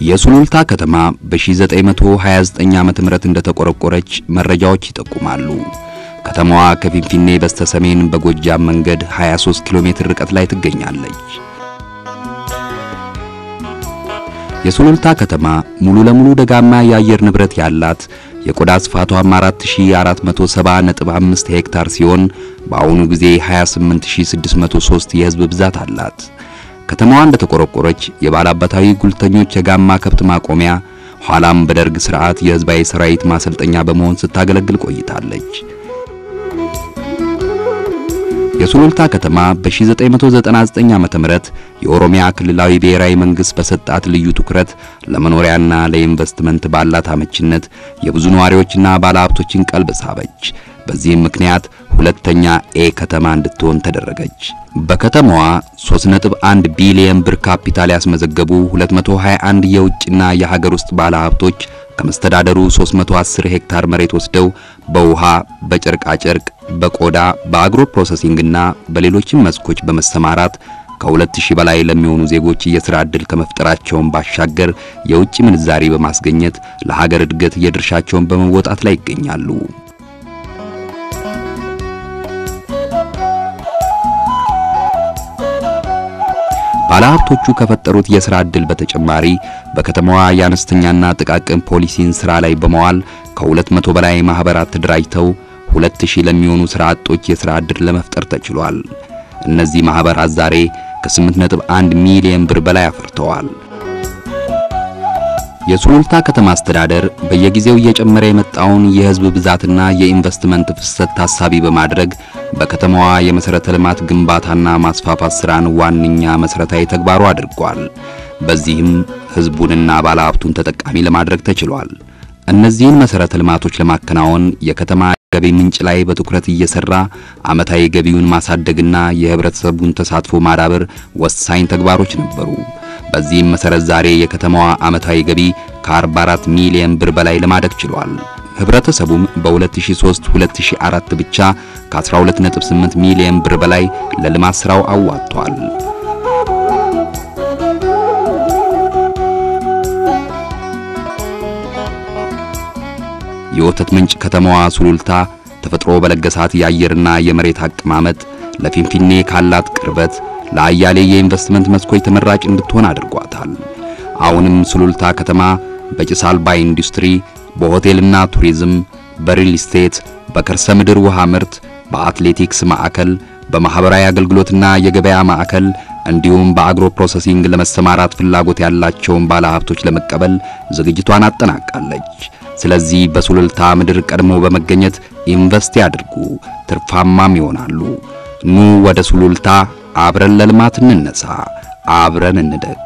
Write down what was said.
የሱሉልታ ከተማ በ1929 ዓ.ም እንደተቆረቆረች መረጃዎች ይጠቁማሉ። ከተማዋ ከፊንፊኔ በስተሰሜን በጎጃም መንገድ 23 ኪሎ ሜትር ርቀት ላይ ትገኛለች። የሱሉልታ ከተማ ሙሉ ለሙሉ ደጋማ የአየር ንብረት ያላት የቆዳ ስፋቷም 4470.5 ሄክታር ሲሆን በአሁኑ ጊዜ 28603 የሕዝብ ብዛት አላት። ከተማዋ እንደተቆረቆረች የባላባታዊ ጉልተኞች የጋማ ከብት ማቆሚያ ኋላም በደርግ ስርዓት የሕዝባዊ ሰራዊት ማሰልጠኛ በመሆን ስታገለግል ቆይታለች። የሱሉልታ ከተማ በ1999 ዓ.ም የኦሮሚያ ክልላዊ ብሔራዊ መንግስት በሰጣት ልዩ ትኩረት ለመኖሪያና ለኢንቨስትመንት ባላት አመችነት የብዙ ነዋሪዎችና ባለሀብቶችን ቀልብ ሳበች። በዚህም ምክንያት ሁለተኛ ኤ ከተማ እንድትሆን ተደረገች። በከተማዋ 3.1 ቢሊዮን ብር ካፒታል ያስመዘገቡ 221 የውጭና የሀገር ውስጥ ባለሀብቶች ከመስተዳደሩ 310 ሄክታር መሬት ወስደው በውሃ፣ በጨርቃጨርቅ፣ በቆዳ፣ በ agro processing ና በሌሎችም መስኮች በመሰማራት ከ2000 በላይ ለሚሆኑ ዜጎች የሥራ ዕድል ከመፍጠራቸውን ባሻገር የውጭ ምንዛሪ በማስገኘት ለሀገር እድገት የድርሻቸውን በመወጣት ላይ ይገኛሉ። ባለሀብቶቹ ከፈጠሩት የሥራ ዕድል በተጨማሪ በከተማዋ የአነስተኛና ጥቃቅን ፖሊሲን ሥራ ላይ በመዋል ከ200 በላይ ማኅበራት ተደራጅተው 2000 ለሚሆኑ ሥራ አጦች የሥራ ዕድል ለመፍጠር ተችሏል። እነዚህ ማኅበራት ዛሬ ከ8.1 ሚሊዮን ብር በላይ አፍርተዋል። የሱሉልታ ከተማ አስተዳደር በየጊዜው እየጨመረ የመጣውን የሕዝብ ብዛትና የኢንቨስትመንት ፍሰት ታሳቢ በማድረግ በከተማዋ የመሠረተ ልማት ግንባታና ማስፋፋት ሥራን ዋነኛ መሠረታዊ ተግባሩ አድርጓል። በዚህም ሕዝቡንና ባለሀብቱን ተጠቃሚ ለማድረግ ተችሏል። እነዚህን መሠረተ ልማቶች ለማከናወን የከተማ ገቢ ምንጭ ላይ በትኩረት እየሰራ ዓመታዊ ገቢውን ማሳደግና የህብረተሰቡን ተሳትፎ ማዳበር ወሳኝ ተግባሮች ነበሩ። በዚህም መሰረት ዛሬ የከተማዋ ዓመታዊ ገቢ ከ44 ሚሊዮን ብር በላይ ለማደግ ችሏል። ህብረተሰቡም በ2003-2004 ብቻ ከ12.8 ሚሊዮን ብር በላይ ለልማት ሥራው አዋጥቷል። የወተት ምንጭ ከተማዋ ሱሉልታ ተፈጥሮ በለገሳት የአየርና የመሬት አቀማመጥ ለፊንፊኔ ካላት ቅርበት ለአያሌ የኢንቨስትመንት መስኮች ተመራጭ እንድትሆን አድርጓታል። አሁንም ሱሉልታ ከተማ በጭስ አልባ ኢንዱስትሪ፣ በሆቴልና ቱሪዝም፣ በሪል ስቴት፣ በከርሰ ምድር ውሃ ምርት፣ በአትሌቲክስ ማዕከል፣ በማህበራዊ አገልግሎትና የገበያ ማዕከል እንዲሁም በአግሮ ፕሮሰሲንግ ለመሰማራት ፍላጎት ያላቸውን ባለሀብቶች ለመቀበል ዝግጅቷን አጠናቃለች። ስለዚህ በሱሉልታ ምድር ቀድሞ በመገኘት ኢንቨስት ያድርጉ፣ ትርፋማም ይሆናሉ። ኑ ወደ ሱሉልታ አብረን ለልማት እንነሳ፣ አብረን እንደግ።